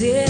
yeah.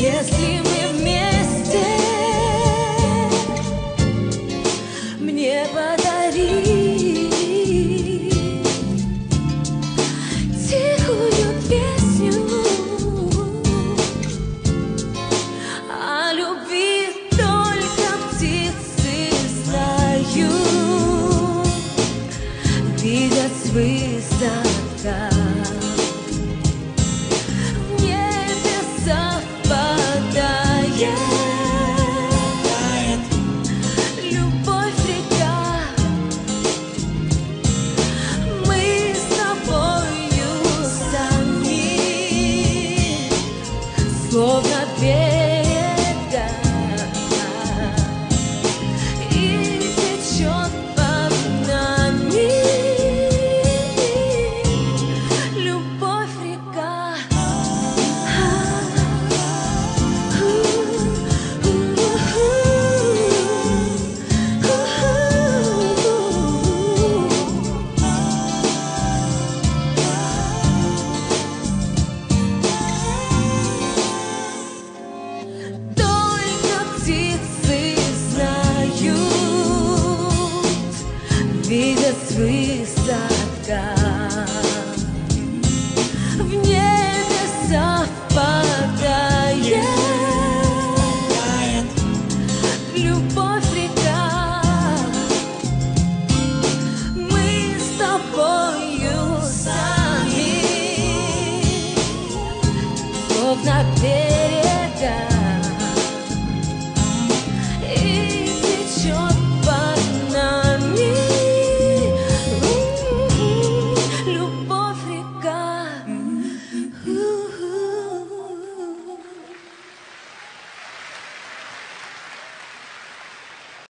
если мы вместе. Мне подари тихую песню о любви только птицы знают, видят свои. Love. trees